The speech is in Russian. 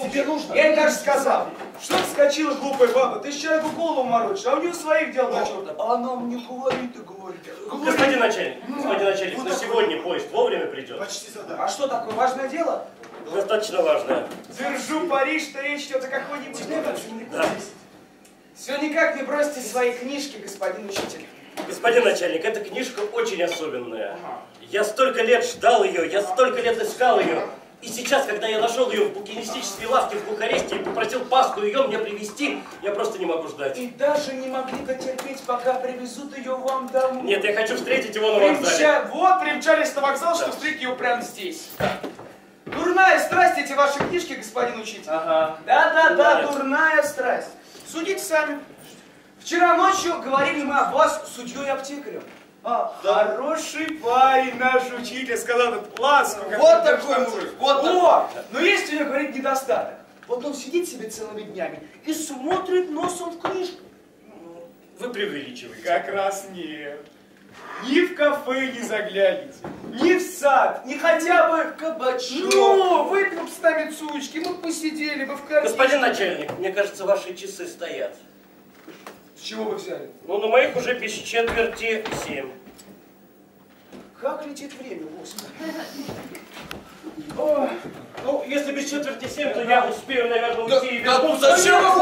Тебе нужно? Я ей даже сказал, что ты скочила, глупая баба, ты человеку голову морочишь, а у нее своих дел до черта. А она мне говорит и говорит. говорит. Господин начальник, господин начальник, на сегодня поезд вовремя придет. Почти задача. А что такое важное дело? Достаточно важно. Держу пари, что речь идет о какой-нибудь Да. Все никак не бросьте свои книжки, господин учитель. Господин начальник, эта книжка очень особенная. Я столько лет ждал ее, я столько лет искал ее. И сейчас, когда я нашел ее в букинистической лавке в Бухаресте и попросил Пасху ее мне привезти, я просто не могу ждать. И даже не могли дотерпеть, пока привезут ее вам домой. Нет, я хочу встретить его на вокзале. Примча... Вот, примчались на вокзал, что встретить его прямо здесь. Дурная страсть эти ваши книжки, господин учитель. Ага. Да-да-да, дурная страсть. Судите сами. Вчера ночью говорили мы об вас с судьей аптекарем. А, хороший парень наш учитель, сказал этот ласку. как Вот такой мужик, вот О, но есть у него, говорит, недостаток. Вот он сидит себе целыми днями и смотрит носом в книжку. Вы преувеличиваете. Как раз нет. Ни в кафе не заглянете, ни в сад, ни хотя бы Кабачок. Ну, выпьем с нами цучки, мы посидели бы в картине. Господин начальник, мне кажется, ваши часы стоят. С чего вы взяли? Ну, на моих уже без четверти семь. Как летит время, господи. О, ну, если без четверти семь, то я успею, наверное, Да- уйти и да вернуться. зачем вы